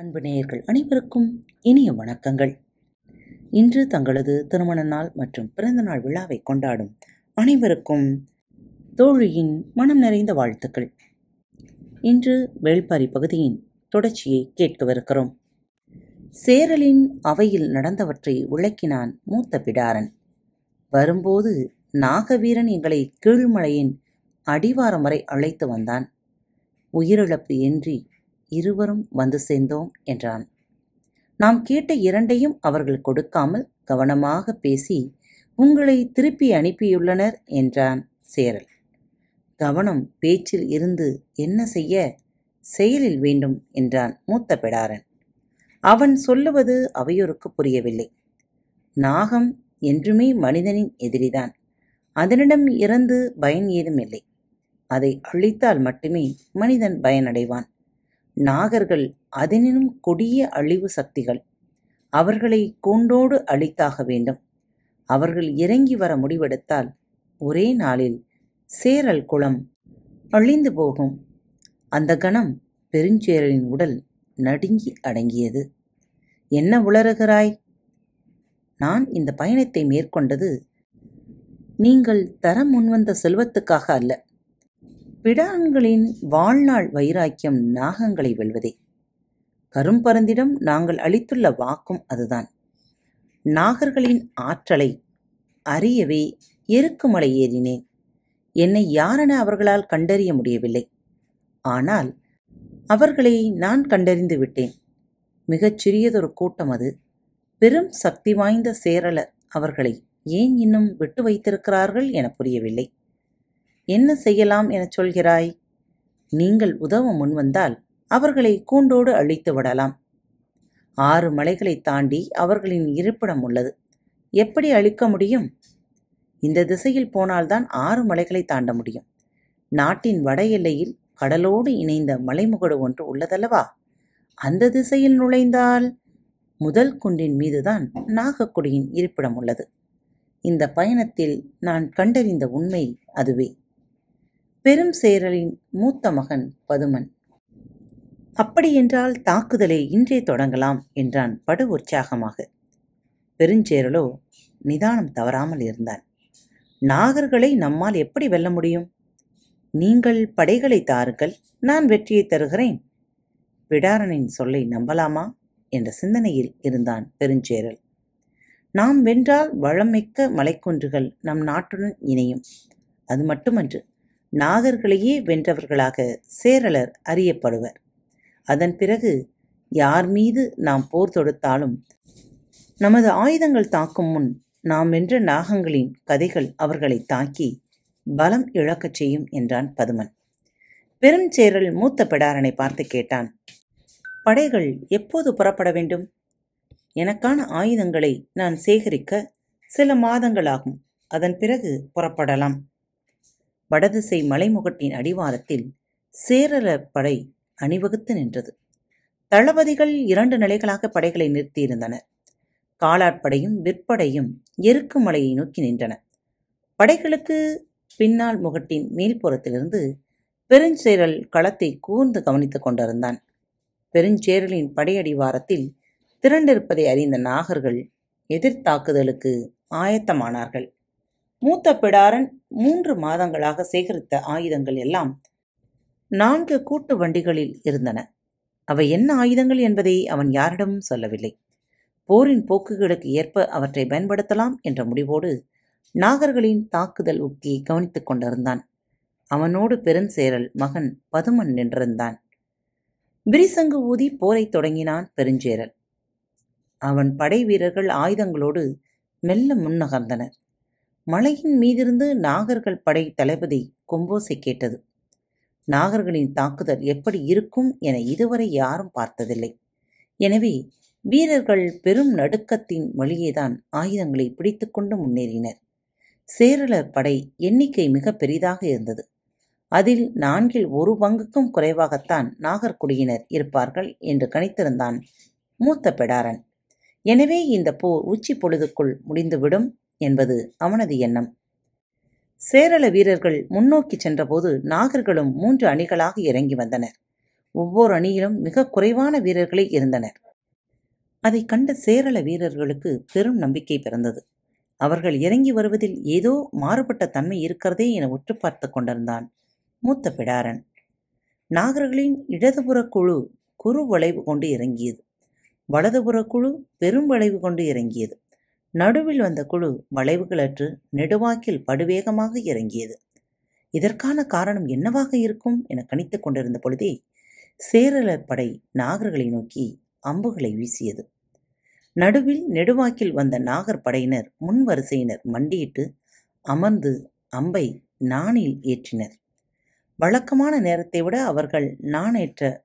அன்பு நேயர்கள் அனைவருக்கும் இனிய வணக்கங்கள். இன்று தங்களது திருமண நாள் மற்றும் பிறந்தநாள் விழாவை கொண்டாடும் அனைவருக்கும் தோழியின் மனம் நிறைந்த வாழ்த்துக்கள். இன்று வேள்பாரி பகுதியின் தொடர்ச்சியை கேட்கவிருக்கிறோம். சேரலின் அவையில் நடந்தவற்றை விளக்கினான் மூத்த பிடாரன். வரும்போது நாகவீரன் எங்களை கீழ்மலையின் அடிவாரம் வரை அழைத்து வந்தான். உயிரிழப்பு இன்றி இருவரும் வந்து சேர்ந்தோம் என்றான். நாம் கேட்ட இரண்டையும் அவர்கள் கொடுக்காமல் கவனமாக பேசி உங்களை திருப்பி அனுப்பியுள்ளனர் என்றான் சேரல். கவனம் பேச்சில் இருந்து என்ன செய்ய? செயலில் வேண்டும் என்றான் மூத்த பிடாரன். அவன் சொல்லுவது அவையோருக்கு புரியவில்லை. நாகம் என்றுமே மனிதனின் எதிரிதான். அதனிடம் இறந்து பயன் ஏதும் இல்லை அதை அழித்தால் மட்டுமே மனிதன் பயனடைவான். நாகர்கள் அதனினும் கொடிய அழிவு சக்திகள். அவர்களை கூண்டோடு அழித்தாக வேண்டும். அவர்கள் இறங்கி வர முடிவெடுத்தால் ஒரே நாளில் சேரல் குளம் அழிந்து போகும். அந்த கணம் பெருஞ்சேரலின் உடல் நடுங்கி அடங்கியது. என்ன உளறுகிறாய்? நான் இந்த பயணத்தை மேற்கொண்டது நீங்கள் தர முன்வந்த செல்வத்துக்காக அல்ல. பிடான்களின் வாழ்நாள் வைராக்கியம் நாகங்களை வெல்வதே. கரும்பருந்திடம் நாங்கள் அளித்துள்ள வாக்கும் அதுதான். நாகர்களின் ஆற்றலை அறியவே எருக்குமலை ஏறினேன். என்னை யாரென அவர்களால் கண்டறிய முடியவில்லை. ஆனால் அவர்களை நான் கண்டறிந்து விட்டேன். மிகச் சிறியதொரு கூட்டம் அது. பெரும் சக்தி வாய்ந்த சேரலர் அவர்களை ஏன் இன்னும் விட்டு வைத்திருக்கிறார்கள் என புரியவில்லை. என்ன செய்யலாம் எனச் சொல்கிறாய்? நீங்கள் உதவ முன்வந்தால் அவர்களை கூண்டோடு அழித்து விடலாம். ஆறு மலைகளை தாண்டி அவர்களின் இருப்பிடம் உள்ளது. எப்படி அழிக்க முடியும்? இந்த திசையில் போனால்தான் ஆறு மலைகளை தாண்ட முடியும். நாட்டின் வட எல்லையில் கடலோடு இணைந்த மலைமுகடு ஒன்று உள்ளதல்லவா? அந்த திசையில் நுழைந்தால் முதல் குன்றின் மீதுதான் நாகக்குடியின் இருப்பிடம் உள்ளது. இந்த பயணத்தில் நான் கண்டறிந்த உண்மை அதுவே. பெரும் சேரலின் மூத்த மகன் பதுமன். அப்படியென்றால் தாக்குதலை இன்றே தொடங்கலாம் என்றான் படு உற்சாகமாக. பெருஞ்சேரலோ நிதானம் தவறாமல் இருந்தான். நாகர்களை நம்மால் எப்படி வெல்ல முடியும்? நீங்கள் படைகளை தாருங்கள் நான் வெற்றியை தருகிறேன். விடாரனின் சொல்லை நம்பலாமா? என்ற சிந்தனையில் இருந்தான் பெருஞ்சேரல். நாம் வென்றால் வளமிக்க மலைக்குன்றுகள் நம் நாட்டுடன் இணையும். அது மட்டுமன்று நாகர்களையே வென்றவர்களாக சேரலர் அறியப்படுவர். அதன் பிறகு யார் மீது நாம் போர் தொடுத்தாலும் நமது ஆயுதங்கள் தாக்கும் முன் நாம் வென்ற நாகங்களின் கதைகள் அவர்களை தாக்கி பலம் இழக்கச் செய்யும் என்றான் பதுமன். பெருஞ்சேரல் மூத்த பிடாரனை பார்த்து கேட்டான் படைகள் எப்போது புறப்பட வேண்டும்? எனக்கான ஆயுதங்களை நான் சேகரிக்க சில மாதங்களாகும். அதன் பிறகு புறப்படலாம். வடதிசை மலைமுகட்டின் அடிவாரத்தில் சேரல படை அணிவகுத்து நின்றது. தளபதிகள் இரண்டு நிலைகளாக படைகளை நிறுத்தியிருந்தனர் காலாட்படையும் விற்படையும் எருக்கு மலையை நோக்கி நின்றன. படைகளுக்கு பின்னால் முகட்டின் மேல்புறத்திலிருந்து பெருஞ்சேரல் களத்தை கூர்ந்து கவனித்துக் கொண்டிருந்தான். பெருஞ்சேரலின் படையடிவாரத்தில் திரண்டிருப்பதை அறிந்த நாகர்கள் எதிர்த்தாக்குதலுக்கு ஆயத்தமானார்கள். மூத்த பிடாரன் மூன்று மாதங்களாக சேகரித்த ஆயுதங்கள் எல்லாம் நான்கு கூட்டு வண்டிகளில் இருந்தன. அவை என்ன ஆயுதங்கள் என்பதை அவன் யாரிடமும் சொல்லவில்லை. போரின் போக்குகளுக்கு ஏற்ப அவற்றை பயன்படுத்தலாம் என்ற முடிவோடு நாகர்களின் தாக்குதல் உக்கி கவனித்துக் கொண்டிருந்தான். அவனோடு பெருஞ்சேரல் மகன் பதுமன் நின்றிருந்தான். விரிசங்கு ஊதி போரைத் தொடங்கினான் பெருஞ்சேரல். அவன் படை வீரர்கள் ஆயுதங்களோடு மெல்ல முன்னகர்ந்தனர். மலையின் மீதிருந்து நாகர்கள் படை தளபதி கொம்போசை கேட்டது. நாகர்களின் தாக்குதல் எப்படி இருக்கும் என இதுவரை யாரும் பார்த்ததில்லை. எனவே வீரர்கள் பெரும் நடுக்கத்தின் வழியேதான் ஆயுதங்களை பிடித்துக்கொண்டு முன்னேறினர். சேரலர் படை எண்ணிக்கை மிக பெரிதாக இருந்தது. அதில் நான்கில் ஒரு பங்குக்கும் குறைவாகத்தான் நாகர்குடியினர் இருப்பார்கள் என்று கணித்திருந்தான் மூத்த பெடாரன். எனவே இந்த போர் உச்சி பொழுதுக்குள் முடிந்துவிடும். என்பது அவனது எண்ணம். சேரள வீரர்கள் முன்னோக்கி சென்றபோது நாகர்களும் மூன்று அணிகளாக இறங்கி வந்தனர். ஒவ்வொரு அணியிலும் மிக குறைவான வீரர்களே இருந்தனர். அதை கண்ட சேரள வீரர்களுக்கு பெரும் நம்பிக்கை பிறந்தது. அவர்கள் இறங்கி வருவதில் ஏதோ மாறுபட்ட தன்மை இருக்கிறதே என உற்று பார்த்து கொண்டிருந்தான் மூத்த பிடாரன். நாகர்களின் இடதுபுற குழு குறு வளைவு கொண்டு இறங்கியது. வலதுபுற குழு பெரும் வளைவு கொண்டு இறங்கியது. நடுவில் வந்த குழு வளைவுகளற்று நெடுவாக்கில் படுவேகமாக இறங்கியது. இதற்கான காரணம் என்னவாக இருக்கும் என கணித்துக் கொண்டிருந்த பொழுதே சேரலர் படை நாகர்களை நோக்கி அம்புகளை வீசியது. நடுவில் நெடுவாக்கில் வந்த நாகர் படையினர் முன் வரிசையினர் மண்டியிட்டு அமர்ந்து அம்பை நாணில் ஏற்றினர். வழக்கமான நேரத்தை விட அவர்கள் நாணேற்ற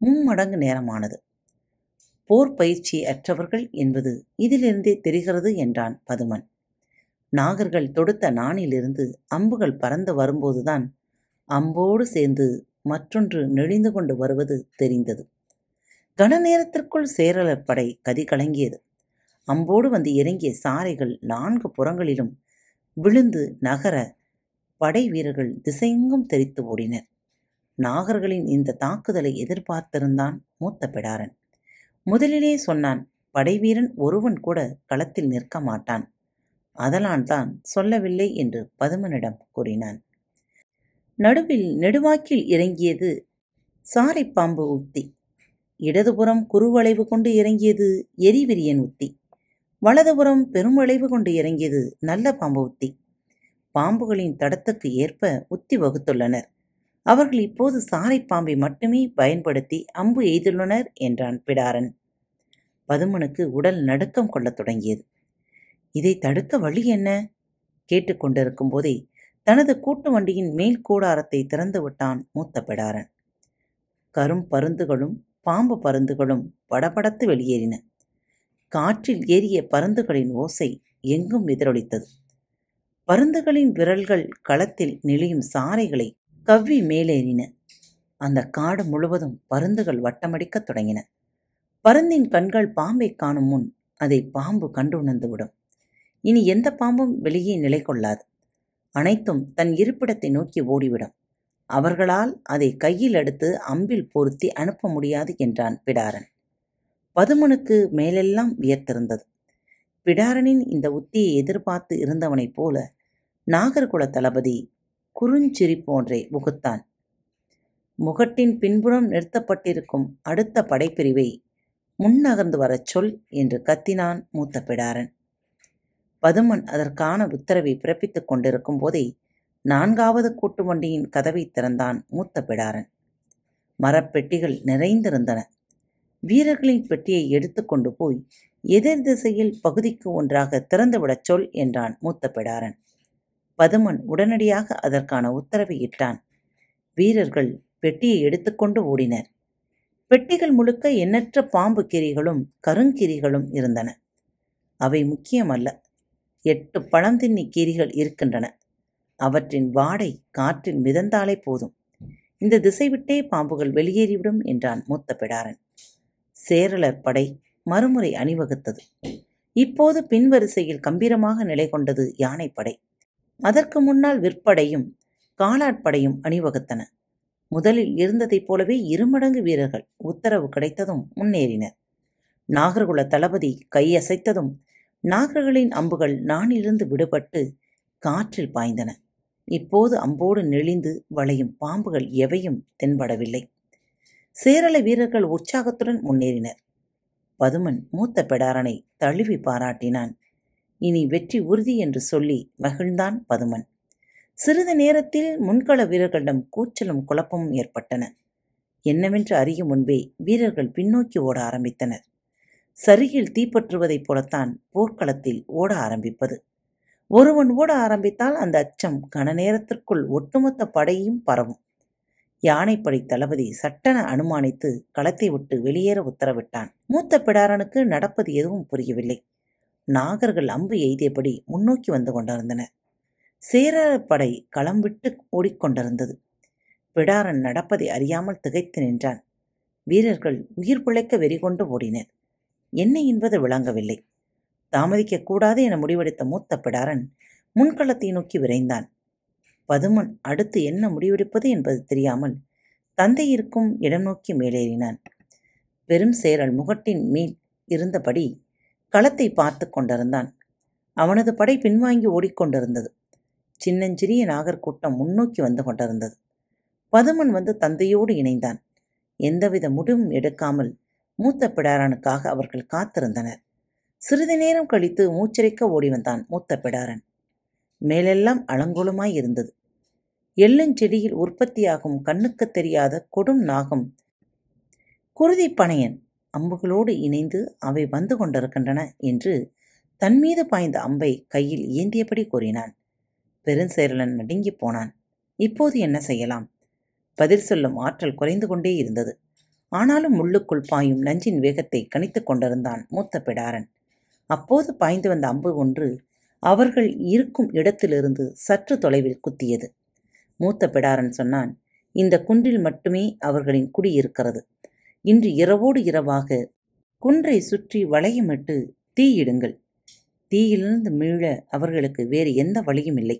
மும்மடங்கு நேரமானது. போர் பயிற்சி அற்றவர்கள் என்பது இதிலிருந்தே தெரிகிறது என்றான் பதுமன். நாகர்கள் தொடுத்த நாணிலிருந்து அம்புகள் பறந்து வரும்போதுதான் அம்போடு சேர்ந்து மற்றொன்று நெளிந்து கொண்டு வருவது தெரிந்தது. கன நேரத்திற்குள் சேரலர் படை கதி கலங்கியது. அம்போடு வந்து இறங்கிய சாரைகள் நான்கு புறங்களிலும் விழுந்து நகர படை வீரர்கள் திசையெங்கும் தெரித்து ஓடினர். நாகர்களின் இந்த தாக்குதலை எதிர்பார்த்திருந்தான் மூத்த பிடாரன். முதலிலே சொன்னான் படைவீரன் ஒருவன் கூட களத்தில் நிற்க மாட்டான். அதனால் தான் சொல்லவில்லை என்று பதுமனிடம் கூறினான். நடுவில் நெடுவாக்கில் இறங்கியது சாரைப்பாம்பு உத்தி. இடதுபுறம் குறுவளைவு கொண்டு இறங்கியது எரிவிரியன் உத்தி. வலதுபுறம் பெருமளைவு கொண்டு இறங்கியது நல்ல பாம்பு உத்தி. பாம்புகளின் தடத்துக்கு ஏற்ப உத்தி வகுத்துள்ளனர். அவர்கள் இப்போது சாரைப்பாம்பை மட்டுமே பயன்படுத்தி அம்பு எய்துள்ளனர் என்றான் பிடாரன். பதுமனுக்கு உடல் நடுக்கம் கொள்ளத் தொடங்கியது. இதை தடுக்க வழி என்ன? கேட்டுக்கொண்டிருக்கும் போதே தனது கூட்டு வண்டியின் மேல் கூடாரத்தை திறந்து விட்டான் மூத்த பிடாரன். கரும் பருந்துகளும் பாம்பு பருந்துகளும் படபடத்து வெளியேறின. காற்றில் ஏறிய பருந்துகளின் ஓசை எங்கும் எதிரொலித்தது. பருந்துகளின் விரல்கள் களத்தில் நெளியும் சாறைகளை கவ்வி மேலேறின. அந்த காடு முழுவதும் பருந்துகள் வட்டமடிக்கத் தொடங்கின. பருந்தின் கண்கள் பாம்பை காணும் முன் அதை பாம்பு கண்டுணர்ந்துவிடும். இனி எந்த பாம்பும் வெளியே நிலை கொள்ளாது. அனைத்தும் தன் இருப்பிடத்தை நோக்கி ஓடிவிடும். அவர்களால் அதை கையில் எடுத்து அம்பில் பொருத்தி அனுப்ப முடியாது என்றான் பிடாரன். பதுமனுக்கு மேலெல்லாம் வியர்த்திருந்தது. பிடாரனின் இந்த உத்தியை எதிர்பார்த்து இருந்தவனைப் போல நாகர்குல தளபதி குறுஞ்சிரிப்போன்றை முகுத்தான் முகட்டின் பின்புறம் நிறுத்தப்பட்டிருக்கும் அடுத்த படைப்பிரிவை முன்னகர்ந்து வரச் சொல் என்று கத்தினான் மூத்த பிடாரன். பதுமன் அதற்கான உத்தரவை பிறப்பித்துக் கொண்டிருக்கும் போதே நான்காவது கூட்டு வண்டியின் கதவை திறந்தான் மூத்த பிடாரன். மரப்பெட்டிகள் நிறைந்திருந்தன. வீரர்களின் பெட்டியை எடுத்துக்கொண்டு போய் எதிர் திசையில் பகுதிக்கு ஒன்றாக திறந்துவிடச் சொல் என்றான் மூத்த பிடாரன். பதுமன் உடனடியாக அதற்கான உத்தரவை இட்டான். வீரர்கள் பெட்டியை எடுத்துக்கொண்டு ஓடினர். பெட்டிகள் முழுக்க எண்ணற்ற பாம்பு கிரிகளும் கருங்கிரிகளும் இருந்தன. அவை முக்கியமல்ல. எட்டு பழந்தின்னி கீரிகள் இருக்கின்றன. அவற்றின் வாடை காற்றில் மிதந்தாலே போதும். இந்த திசை விட்டே பாம்புகள் வெளியேறிவிடும் என்றான் மூத்த பிடாரன். சேரலர் படை மறுமுறை அணிவகுத்தது. இப்போது பின்வரிசையில் கம்பீரமாக நிலை கொண்டது யானைப்படை. அதற்கு முன்னால் விற்படையும் காலாட்படையும் அணிவகுத்தன. முதலில் இருந்ததைப் போலவே இருமடங்கு வீரர்கள் உத்தரவு கிடைத்ததும் முன்னேறினர். நாகர்குல தளபதி கையசைத்ததும் நாகர்களின் அம்புகள் நானிலிருந்து விடுபட்டு காற்றில் பாய்ந்தன. இப்போது அம்போடு நெளிந்து வளையும் பாம்புகள் எவையும் தென்படவில்லை. சேரள வீரர்கள் உற்சாகத்துடன் முன்னேறினர். பதுமன் மூத்த பெடாரனை தழுவி பாராட்டினான். இனி வெற்றி உறுதி என்று சொல்லி மகிழ்ந்தான் பதுமன். சிறிது நேரத்தில் முன்கள வீரர்களிடம் கூச்சலும் குழப்பமும் ஏற்பட்டன. என்னவென்று அறியும் முன்பே வீரர்கள் பின்னோக்கி ஓட ஆரம்பித்தனர். சரியில் தீப்பற்றுவதைப் போலத்தான் போர்க்களத்தில் ஓட ஆரம்பிப்பது. ஒருவன் ஓட ஆரம்பித்தால் அந்த அச்சம் கன நேரத்திற்குள் ஒட்டுமொத்த படையும் பரவும். யானைப்படை தளபதி சட்டென அனுமானித்து களத்தை விட்டு வெளியேற உத்தரவிட்டான். மூத்த பிடாரனுக்கு நடப்பது எதுவும் புரியவில்லை. நாகர்கள் அம்பு எய்தியபடி முன்னோக்கி வந்து கொண்டிருந்தன. சேரர் படை களம் விட்டு ஓடிக்கொண்டிருந்தது. பிடாரன் நடப்பதை அறியாமல் திகைத்து நின்றான். வீரர்கள் உயிர் பிழைக்க வெறிகொண்டு ஓடினர் என்ன என்பது விளங்கவில்லை. தாமதிக்கக்கூடாது என முடிவெடுத்த மூத்த பிடாரன் முன்களத்தை நோக்கி விரைந்தான். பதுமன் அடுத்து என்ன முடிவெடுப்பது என்பது தெரியாமல் தந்தை இருக்கும் இடம் நோக்கி மேலேறினான். பெரும் சேரல் முகட்டின் மேல் இருந்தபடி களத்தை பார்த்து கொண்டிருந்தான். அவனது படை பின்வாங்கி ஓடிக்கொண்டிருந்தது சின்னஞ்சிறிய நாகர்கூட்டம் முன்னோக்கி வந்து கொண்டிருந்தது. பதுமன் வந்து தந்தையோடு இணைந்தான். எந்தவித முடிவும் எடுக்காமல் மூத்த பிடாரனுக்காக அவர்கள் காத்திருந்தனர். சிறிது நேரம் கழித்து மூச்சரிக்க ஓடி வந்தான் மூத்த பிடாரன். மேலெல்லாம் அலங்கோலமாய் இருந்தது. எள்ளஞ்செடியில் உற்பத்தியாகும் கண்ணுக்கு தெரியாத கொடும் நாகம் குருதி பனையன் அம்புகளோடு இணைந்து அவை வந்து கொண்டிருக்கின்றன என்று தன்மீது பாய்ந்த அம்பை கையில் ஏந்தியபடி கூறினான். பெருஞ்சேரலன் நடுங்கி போனான். இப்போது என்ன செய்யலாம்? பதில் சொல்லும் ஆற்றல் குறைந்து கொண்டே இருந்தது. ஆனாலும் முள்ளுக்குள் பாயும் நஞ்சின் வேகத்தை கணித்துக் கொண்டிருந்தான் மூத்த பிடாரன். அப்போது பாய்ந்து வந்த அம்பு ஒன்று அவர்கள் இருக்கும் இடத்திலிருந்து சற்று தொலைவில் குத்தியது. மூத்த பிடாரன் சொன்னான் இந்த குன்றில் மட்டுமே அவர்களின் குடி இருக்கிறது. இன்று இரவோடு இரவாக குன்றை சுற்றி வளையமிட்டு தீயிடுங்கள். தீயிலிருந்து மீள அவர்களுக்கு வேறு எந்த வழியும் இல்லை.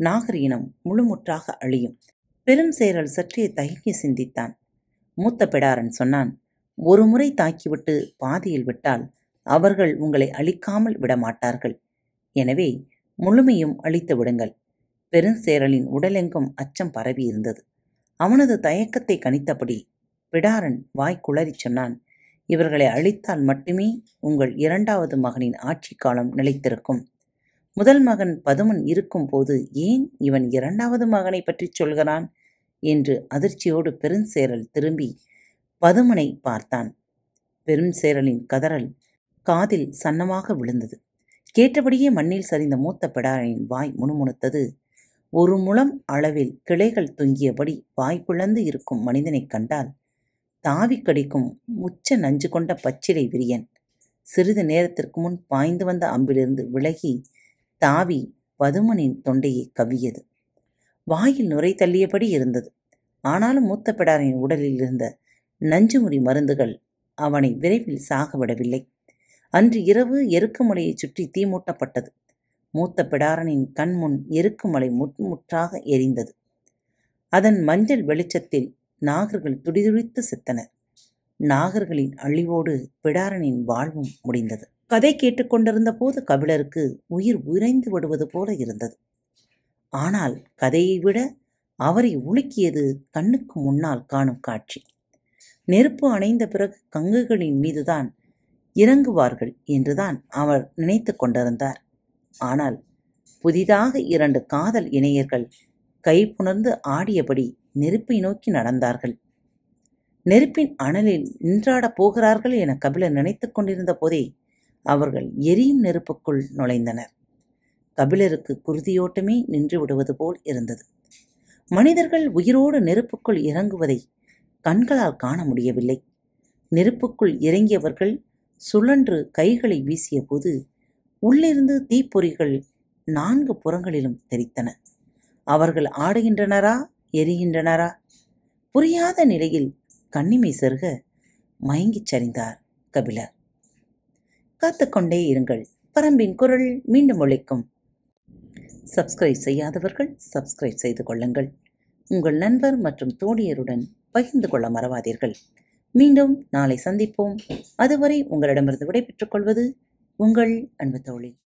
நாகரீனம் முழுமுற்றாக அழியும். பெரும் சேரல் சற்றே தயங்கி சிந்தித்தான். மூத்த பிடாரன் சொன்னான் ஒரு முறை தாக்கிவிட்டு பாதியில் விட்டால் அவர்கள் உங்களை அழிக்காமல் விடமாட்டார்கள். எனவே முழுமையும் அழித்து விடுங்கள். பெருஞ்சேரலின் உடலெங்கும் அச்சம் பரவி இருந்தது அவனது தயக்கத்தை கணித்தபடி பிடாரன் வாய்க்குளறி சொன்னான். இவர்களை அழித்தால் மட்டுமே உங்கள் இரண்டாவது மகனின் ஆட்சி காலம் நிலைத்திருக்கும். முதல் மகன் பதுமன் இருக்கும் போது ஏன் இவன் இரண்டாவது மகனை பற்றி சொல்கிறான்? என்று அதிர்ச்சியோடு பெருஞ்சேரல் திரும்பி பதுமனை பார்த்தான். பெருஞ்சேரலின் கதறல் காதில் சன்னமாக விழுந்தது. கேட்டபடியே மண்ணில் சரிந்த மூத்த பிடாரனின் வாய் முணுமுணுத்தது. ஒரு முழம் அளவில் கிளைகள் தொங்கியபடி வாய் பிளந்து இருக்கும் மனிதனைக் கண்டால் தாவி கடிக்கும் உச்ச நஞ்சு கொண்ட பச்சிலை விரியன். சிறிது நேரத்திற்கு முன் பாய்ந்து வந்த அம்பிலிருந்து விலகி தாவி பதுமனின் தொண்டையை கவ்வியது. வாயில் நுரை தள்ளியபடி இருந்தது. ஆனாலும் மூத்த பிடாரின் உடலில் இருந்த நஞ்சுமுறி மருந்துகள் அவனை விரைவில் சாகவிடவில்லை அன்று இரவு எருக்குமலையைச் சுற்றி தீமூட்டப்பட்டது மூத்த பிடாரனின் கண்முன் எருக்குமலை முட்முற்றாக எரிந்தது. அதன் மஞ்சள் வெளிச்சத்தில் நாகர்கள் துடிதுடித்து செத்தனர். நாகர்களின் அழிவோடு பிடாரனின் வாழ்வும் முடிந்தது. கதை கேட்டுக்கொண்டிருந்த போது கபிலருக்கு உயிர் உறைந்து விடுவது போல இருந்தது. ஆனால் கதையை விட அவரை உலுக்கியது கண்ணுக்கு முன்னால் காணும் காட்சி. நெருப்பு அணைந்த பிறகு கங்குகளின் மீதுதான் இறங்குவார்கள் என்றுதான் அவர் நினைத்து கொண்டிருந்தார். ஆனால் புதிதாக இரண்டு காதல் இணையர்கள் கைப்புணர்ந்து ஆடியபடி நெருப்பை நோக்கி நடந்தார்கள். நெருப்பின் அனலில் நின்றாடப் போகிறார்கள் என கபிலர் நினைத்து கொண்டிருந்த போதே அவர்கள் எரியும் நெருப்புக்குள் நுழைந்தனர். கபிலருக்கு குருதியோட்டமே நின்று விடுவது போல் இருந்தது. மனிதர்கள் உயிரோடு நெருப்புக்குள் இறங்குவதை கண்களால் காண முடியவில்லை. நெருப்புக்குள் இறங்கியவர்கள் சுழன்று கைகளை வீசிய போது உள்ளிருந்து தீப்பொறிகள் நான்கு புறங்களிலும் தெரித்தன அவர்கள் ஆடுகின்றனரா? எரிகின்றனரா? புரியாத நிலையில் கண்ணிமை செருக மயங்கிச் சரிந்தார் கபிலர். காத்துக்கொண்டே இருங்கள். பரம்பின் குரல் மீண்டும் ஒழிக்கும் சப்ஸ்கிரைப் செய்யாதவர்கள் சப்ஸ்கிரைப் செய்து கொள்ளுங்கள். உங்கள் நண்பர் மற்றும் தோழியருடன் பகிர்ந்து கொள்ள மறவாதீர்கள். மீண்டும் நாளை சந்திப்போம். அதுவரை உங்களிடமிருந்து விடைபெற்றுக் கொள்வது உங்கள் அன்பு தோழி.